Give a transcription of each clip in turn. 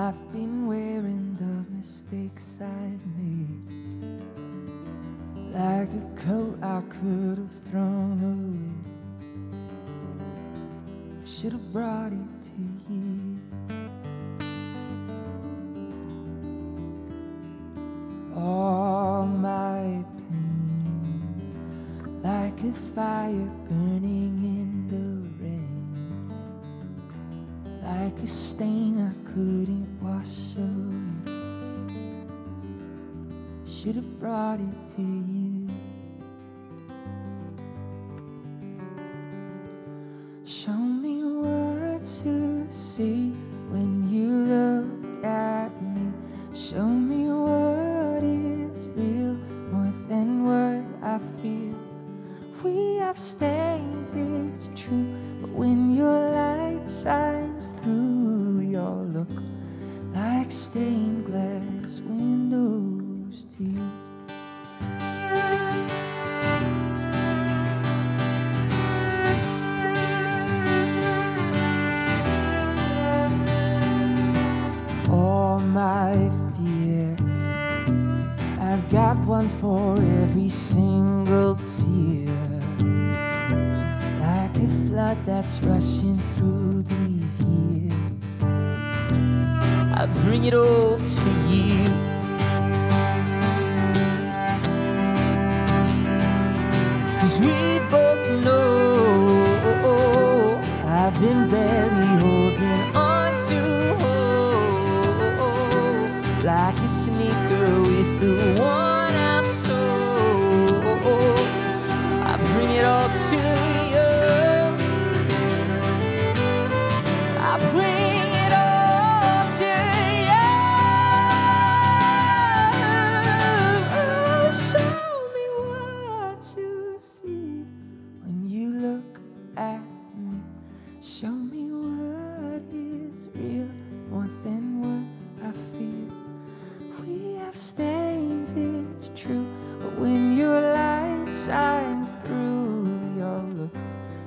I've been wearing the mistakes I've made. Like a coat I could have thrown away. Should have brought it to you. All my pain, like a fire burning in the rain, like a stain I couldn't wash away. Should have brought it to you. Show me what to see when you look at me. Show me what is real more than what I feel. We have stains, like stained glass windows you. all my fears. I've got one for every single tear. Like a flood that's rushing through these years. I bring it all to you. Cause we both know I've been barely holding on to hope Like a sneaker with the worn out sole I bring it all to you Show me what is real more than what I feel. We have stains, it's true, but when your light shines through, all look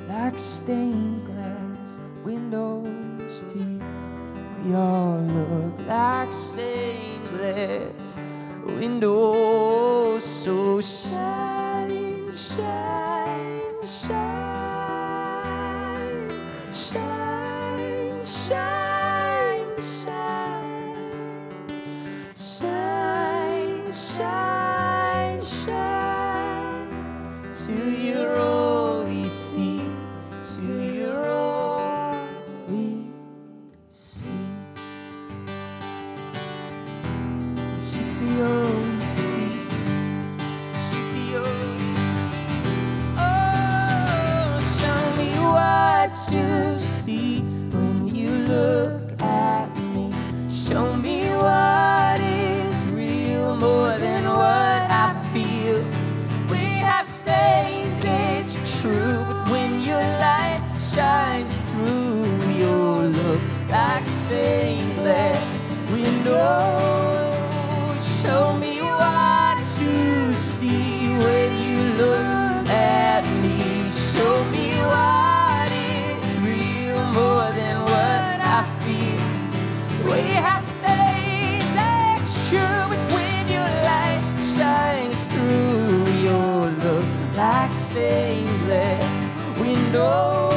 like stained glass windows to you. We all look like stained glass windows. So shine, shine, shine, shine, shine, shine, shine, shine, shine. Till you're all we you're all we like stained glass windows. Show me what you see when you look at me. Show me what is real more than what I feel. We have stains, that's true, but when your light shines through, you'll look like stained glass windows